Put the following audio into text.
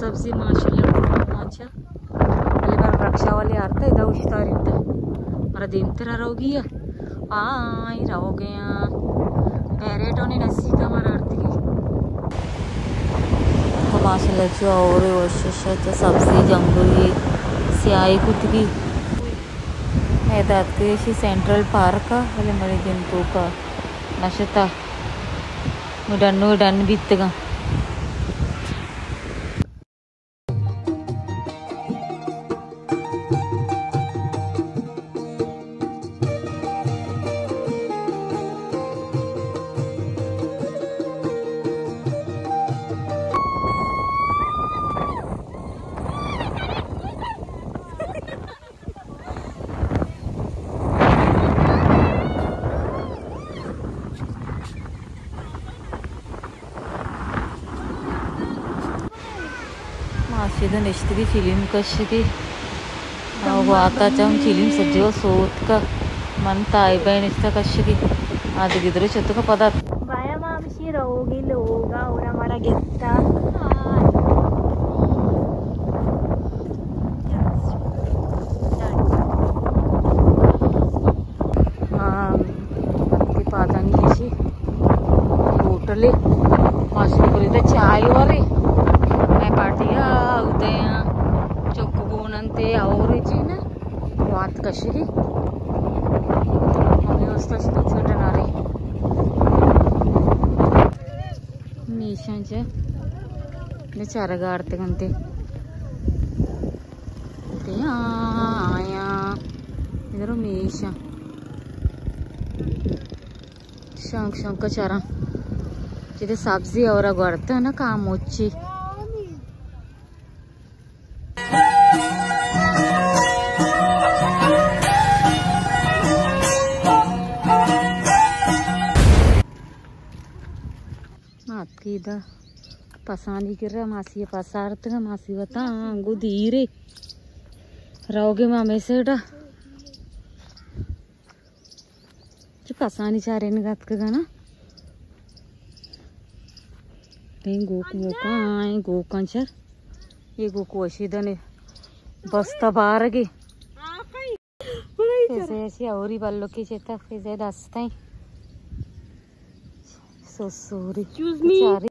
ಸಬ್ಜಿ ಮಾಚಿಲ್ಲ March ಅಲ್ಲಿ ಬರ ರಕ್ಷಾವಲ್ಲಿ ಅರ್ಥ ಇದಾವ ಇಷ್ಟಾರಿಂದ ಮರ ದಿಂತರ ರೋಗಿಯ ಆಯ್ ರೋಗಿಯ ಬೇರೆಟೋನಿ ನಸೀಕ ಮರ ಅರ್ತಿಗೆ माशाल्लाह जो और वर्षा सब्ज़ी जंगली स्याही कुतगी दाद के सेंट्रल पार्क अल मरी जंतु का नशता डन डन बीतगा ආශිද නිෂ්ටිගේ ෆිල්ම් කශ්ගේ වාතාචම් ෆිල්ම් සජීව සෝත්ක මන්ත අයිබයි නිෂ්ට කශ්ගේ ආද ගෙදර චතුක පදත් බයමාමශී රෝගී ලෝගා උරමඩ ගෙත්තා पाता नहीं ऐसी होटल है मशीन को चाय वाली वात कशी व्यवस्था सुद्धा चढणार आहे निशांच्या चार गाडते म्हणते ते आया इधर मीशा शंख शंख चारा जिथे सब्जी और गडतं ना काम వచ్చి आपकी इधर पसानी कर रहा मासी पसारत मासी बता अंगू धीरे। रहोगे मामे सेटा पसानी चारे गत का ना कहीं गोक गोका आए गोकन चर। ये गोको अशीदने बस्ता बाहर गे ऐसे ऐसे और ही बालों की चेता फिर दस्ता ही। So sorry Excuse me. Sorry.